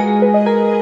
Música